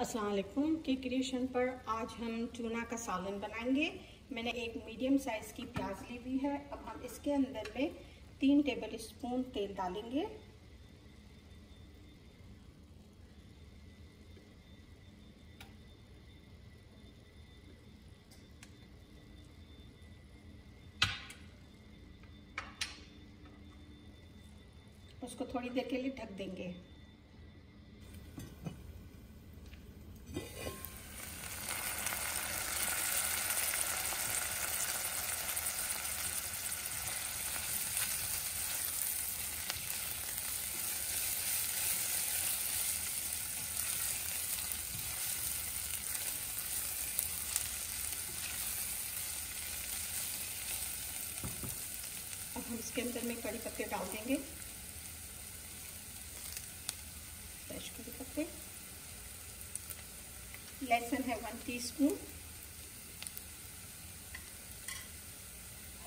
अस्सलाम वालेकुम की क्रिएशन पर आज हम चूना का सालन बनाएँगे। मैंने एक मीडियम साइज़ की प्याज ली हुई है। अब हम इसके अंदर में तीन टेबल स्पून तेल डालेंगे। उसको थोड़ी देर के लिए ढक देंगे अब हम इसके अंदर में कड़ी पत्ते डाल देंगे फ्रेश कड़ी पत्ते। लहसुन है वन टीस्पून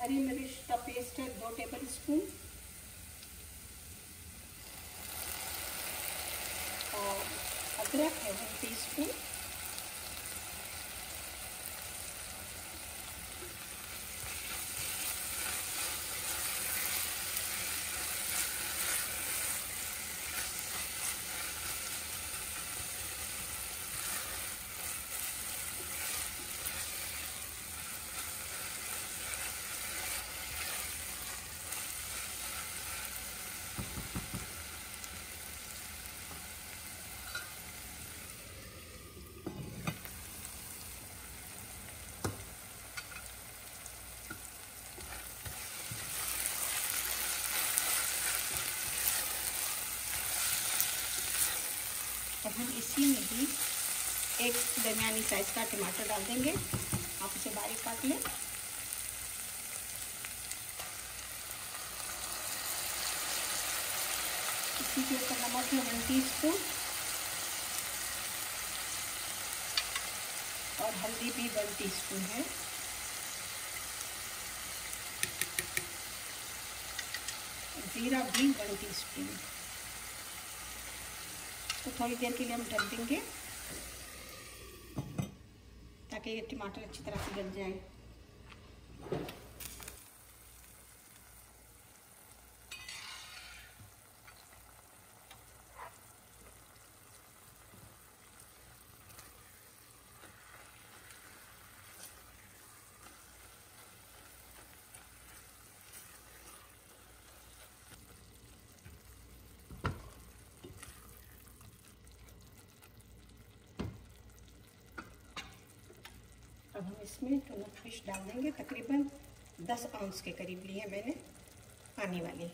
हरी मिर्च का पेस्ट है दो टेबल स्पून और अदरक है वन टीस्पून हम इसी में भी एक दरमियानी साइज़ का टमाटर डाल देंगे। आप उसे बारीक काट लें। इसी के ऊपर नमक है वन टी स्पून और हल्दी भी वन टी स्पून है। जीरा भी वन टी स्पून तो थोड़ी देर के लिए हम ढक देंगे, ताकि ये टमाटर अच्छी तरह से गल जाए। अब हम इसमें टूना फ़िश डाल देंगे। तकरीबन 10 आउंस के करीब लिए मैंने पानी वाली।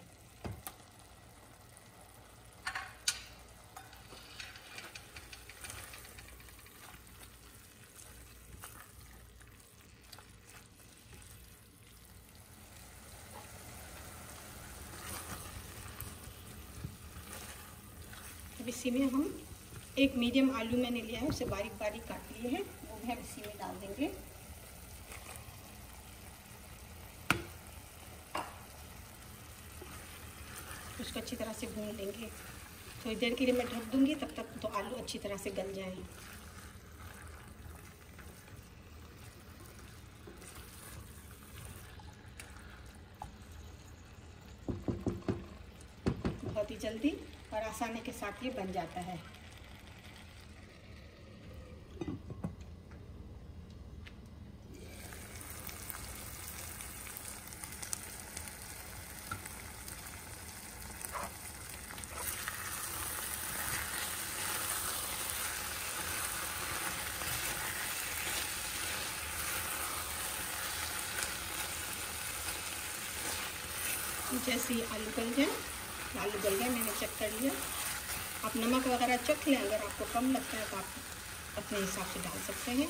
अब इसी में हम एक मीडियम आलू मैंने लिया है, उसे बारीक बारीक काट लिए हैं, वो भी हम इसी में डाल देंगे। उसको अच्छी तरह से भून लेंगे। थोड़ी देर के लिए मैं ढक दूँगी, तब तक तो आलू अच्छी तरह से गल जाए। बहुत ही जल्दी और आसानी के साथ ये बन जाता है। जैसे ही आलू गल जाए आलू गल गया मैंने चेक कर लिया। आप नमक वगैरह चख लें, अगर आपको कम लगता है तो आप अपने हिसाब से डाल सकते हैं।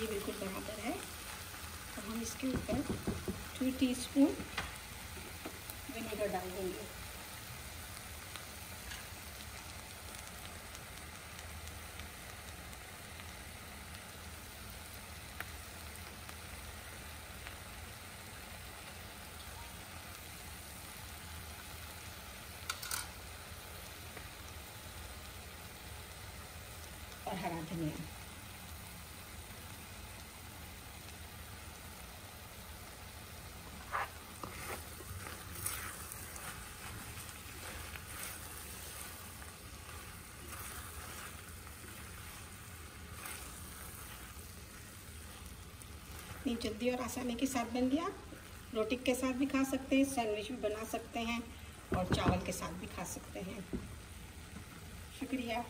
ये बिल्कुल बराबर है। अब हम इसके ऊपर टू टीस्पून विनेगर डाल देंगे। और हरा धनिया जल्दी और आसानी के साथ बन गया। रोटी के साथ भी खा सकते हैं, सैंडविच भी बना सकते हैं और चावल के साथ भी खा सकते हैं। शुक्रिया।